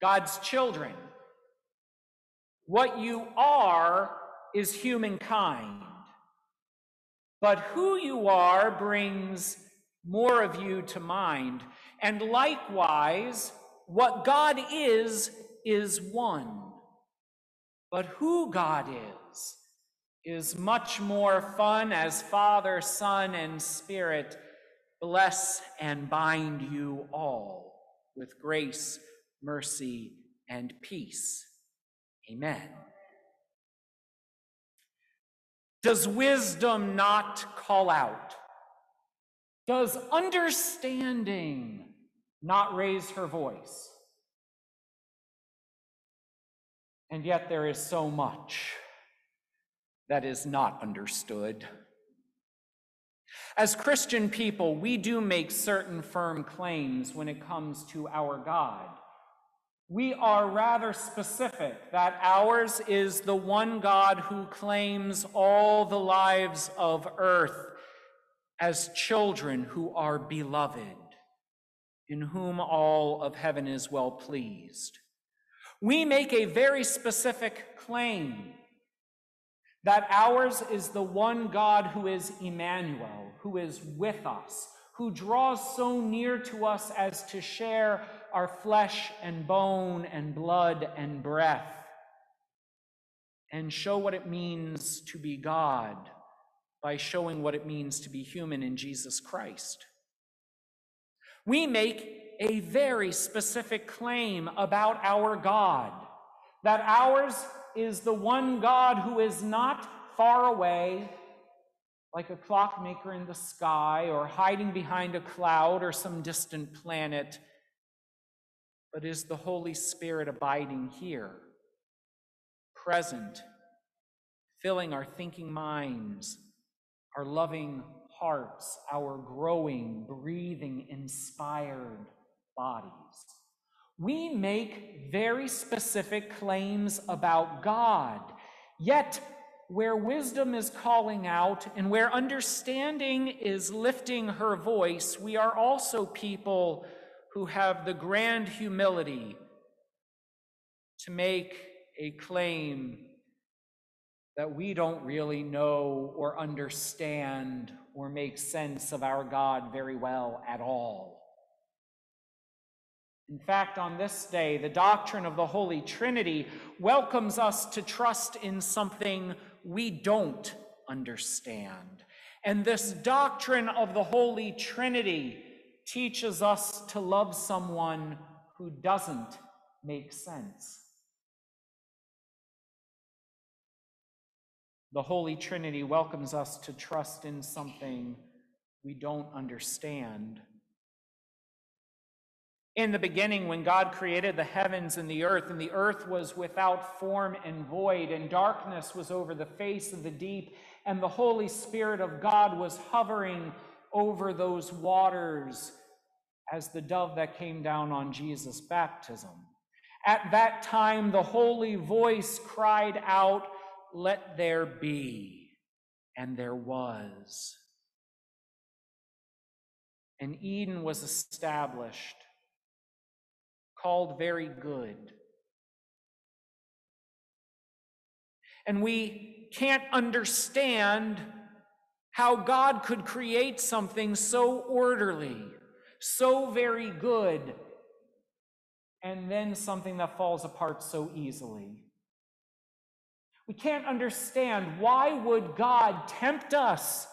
God's children. What you are is humankind. But who you are brings more of you to mind. And likewise, what God is, is one. But who God is, is much more fun as Father, Son, and Spirit bless and bind you all with grace, mercy, and peace. Amen. Does wisdom not call out? Does understanding not raise her voice? And yet there is so much that is not understood. As Christian people, we do make certain firm claims when it comes to our God. We are rather specific that ours is the one God who claims all the lives of earth as children who are beloved, in whom all of heaven is well pleased. We make a very specific claim that ours is the one God who is Emmanuel, who is with us, who draws so near to us as to share our flesh and bone and blood and breath, and show what it means to be God by showing what it means to be human in Jesus Christ. We make a very specific claim about our God that ours is the one God who is not far away, like a clockmaker in the sky, or hiding behind a cloud or some distant planet, but is the Holy Spirit abiding here, present, filling our thinking minds, our loving hearts, our growing, breathing, inspired bodies. We make very specific claims about God, yet where wisdom is calling out and where understanding is lifting her voice, we are also people who have the grand humility to make a claim that we don't really know or understand or make sense of our God very well at all. In fact, on this day, the doctrine of the Holy Trinity welcomes us to trust in something we don't understand. And this doctrine of the Holy Trinity teaches us to love someone who doesn't make sense. The Holy Trinity welcomes us to trust in something we don't understand. In the beginning, when God created the heavens and the earth, and the earth was without form and void, and darkness was over the face of the deep, and the Holy Spirit of God was hovering over those waters as the dove that came down on Jesus' baptism. At that time, the holy voice cried out, Let there be. And there was. And Eden was established called very good. And we can't understand how God could create something so orderly, so very good, and then something that falls apart so easily. We can't understand why would God tempt us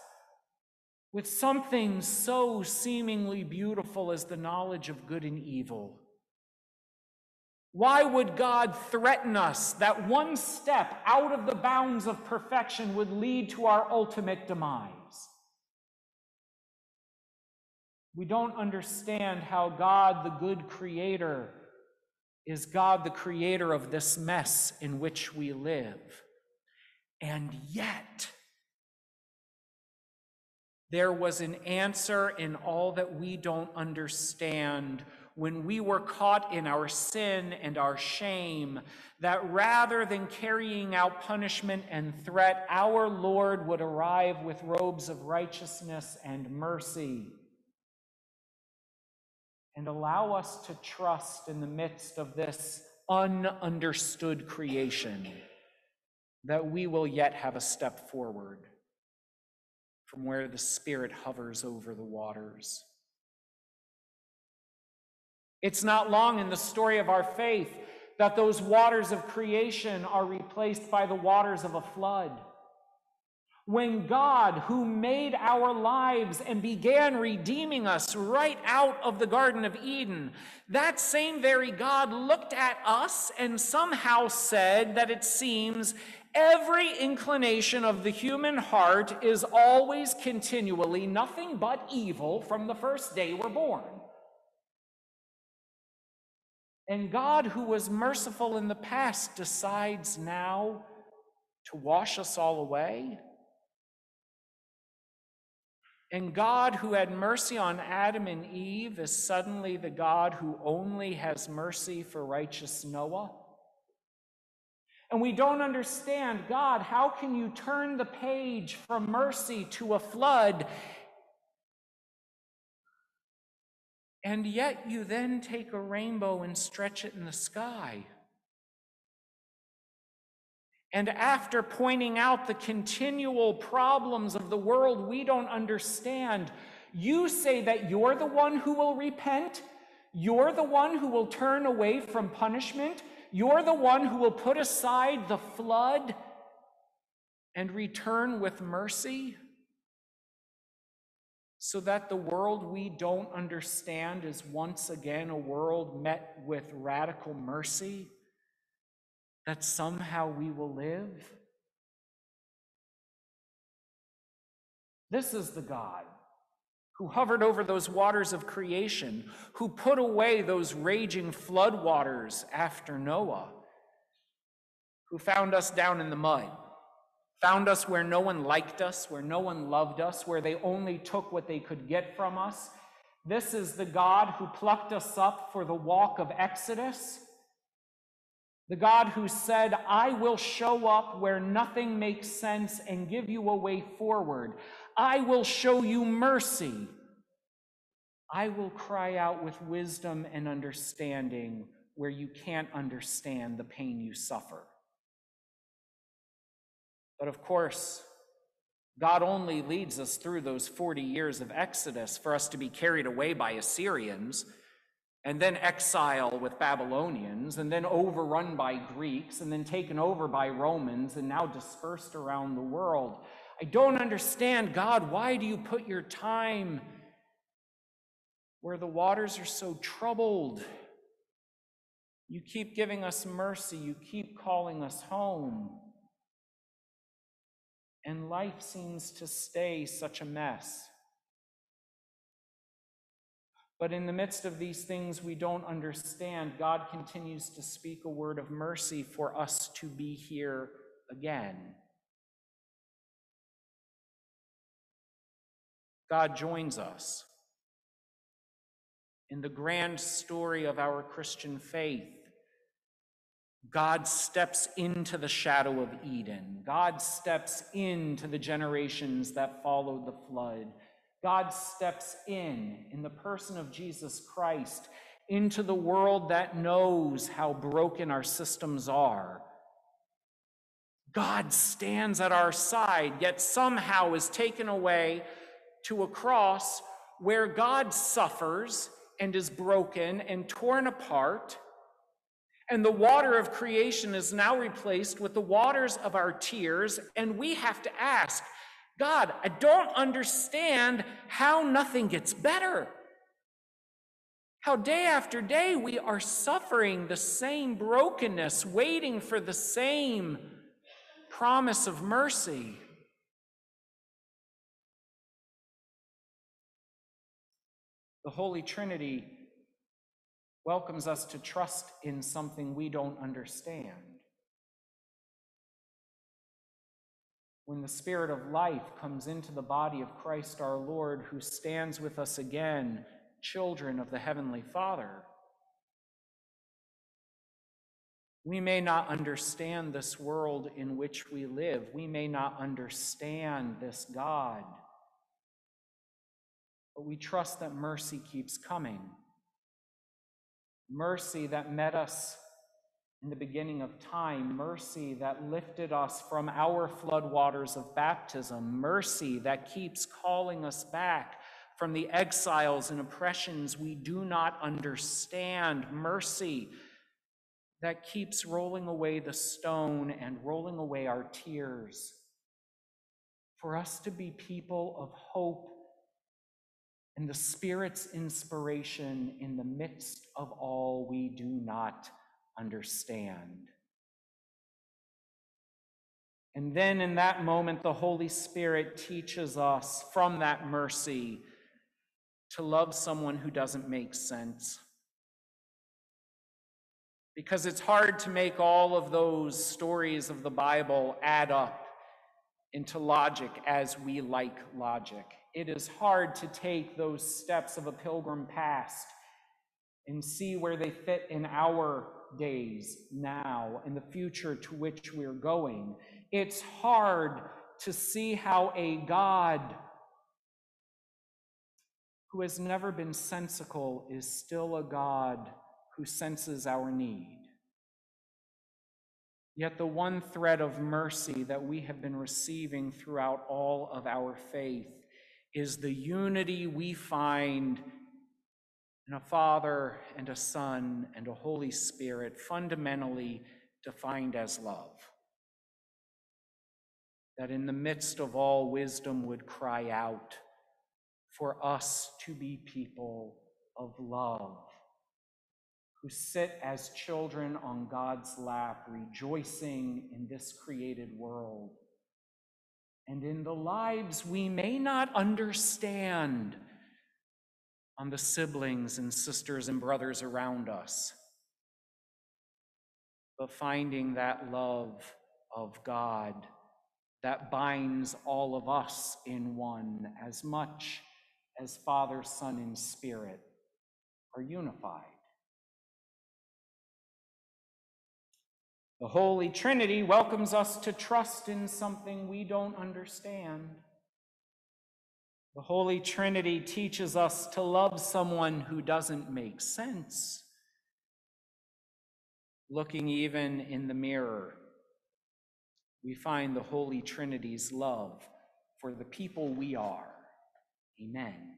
with something so seemingly beautiful as the knowledge of good and evil? Why would God threaten us that one step out of the bounds of perfection would lead to our ultimate demise? We don't understand how God, the good creator, is God, the creator of this mess in which we live. And yet, there was an answer in all that we don't understand when we were caught in our sin and our shame, that rather than carrying out punishment and threat, our Lord would arrive with robes of righteousness and mercy and allow us to trust in the midst of this ununderstood creation that we will yet have a step forward from where the Spirit hovers over the waters. It's not long in the story of our faith that those waters of creation are replaced by the waters of a flood. When God, who made our lives and began redeeming us right out of the Garden of Eden, that same very God looked at us and somehow said that it seems every inclination of the human heart is always continually nothing but evil from the first day we're born. And God, who was merciful in the past, decides now to wash us all away. And God, who had mercy on Adam and Eve, is suddenly the God who only has mercy for righteous Noah. And we don't understand, God, how can you turn the page from mercy to a flood And yet you then take a rainbow and stretch it in the sky. And after pointing out the continual problems of the world we don't understand, you say that you're the one who will repent. You're the one who will turn away from punishment. You're the one who will put aside the flood and return with mercy so that the world we don't understand is once again a world met with radical mercy, that somehow we will live? This is the God who hovered over those waters of creation, who put away those raging flood waters after Noah, who found us down in the mud found us where no one liked us, where no one loved us, where they only took what they could get from us. This is the God who plucked us up for the walk of Exodus. The God who said, I will show up where nothing makes sense and give you a way forward. I will show you mercy. I will cry out with wisdom and understanding where you can't understand the pain you suffer. But of course, God only leads us through those 40 years of Exodus for us to be carried away by Assyrians and then exile with Babylonians and then overrun by Greeks and then taken over by Romans and now dispersed around the world. I don't understand, God, why do you put your time where the waters are so troubled? You keep giving us mercy, you keep calling us home and life seems to stay such a mess. But in the midst of these things we don't understand, God continues to speak a word of mercy for us to be here again. God joins us in the grand story of our Christian faith God steps into the shadow of Eden. God steps into the generations that followed the flood. God steps in, in the person of Jesus Christ, into the world that knows how broken our systems are. God stands at our side, yet somehow is taken away to a cross where God suffers and is broken and torn apart and the water of creation is now replaced with the waters of our tears. And we have to ask, God, I don't understand how nothing gets better. How day after day we are suffering the same brokenness, waiting for the same promise of mercy. The Holy Trinity welcomes us to trust in something we don't understand. When the Spirit of life comes into the body of Christ our Lord, who stands with us again, children of the Heavenly Father, we may not understand this world in which we live. We may not understand this God. But we trust that mercy keeps coming mercy that met us in the beginning of time, mercy that lifted us from our floodwaters of baptism, mercy that keeps calling us back from the exiles and oppressions we do not understand, mercy that keeps rolling away the stone and rolling away our tears. For us to be people of hope and the Spirit's inspiration in the midst of all we do not understand. And then in that moment, the Holy Spirit teaches us from that mercy to love someone who doesn't make sense. Because it's hard to make all of those stories of the Bible add up into logic as we like logic. It is hard to take those steps of a pilgrim past and see where they fit in our days now and the future to which we're going. It's hard to see how a God who has never been sensical is still a God who senses our need. Yet the one thread of mercy that we have been receiving throughout all of our faith is the unity we find in a Father and a Son and a Holy Spirit, fundamentally defined as love. That in the midst of all wisdom would cry out for us to be people of love, who sit as children on God's lap, rejoicing in this created world and in the lives we may not understand on the siblings and sisters and brothers around us, but finding that love of God that binds all of us in one as much as Father, Son, and Spirit are unified. The Holy Trinity welcomes us to trust in something we don't understand. The Holy Trinity teaches us to love someone who doesn't make sense. Looking even in the mirror, we find the Holy Trinity's love for the people we are. Amen.